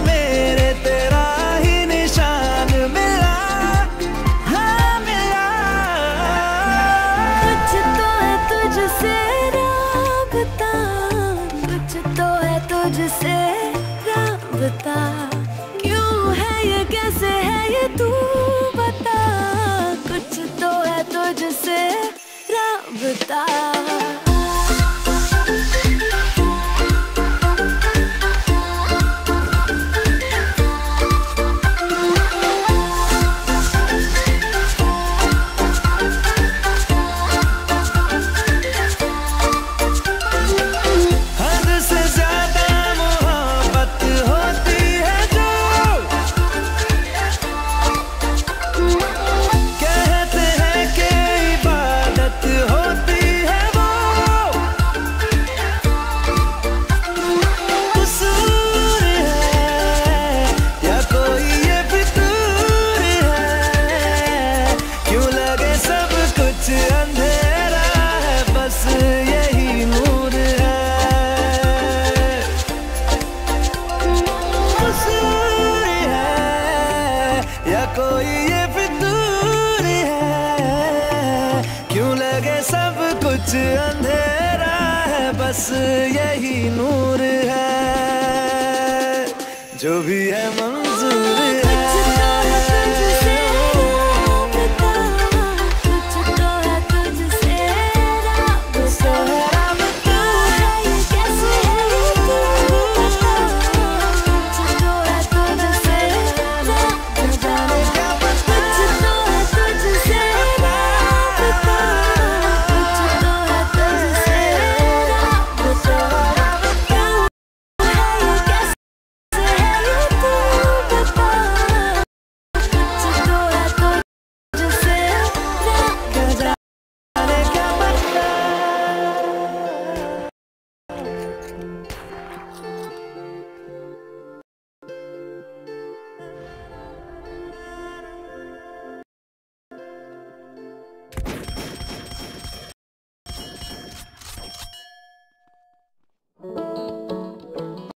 मेरे तेरा ही निशान मिला। हाँ, मिला। कुछ तो है कुछ तो है तुझसे राबता। क्यों है ये, कैसे है ये तू बता? कुछ तो है तुझसे राबता। कोई ये फितूर है? क्यों लगे सब कुछ अंधेरा है? बस यही नूर है। जो भी है है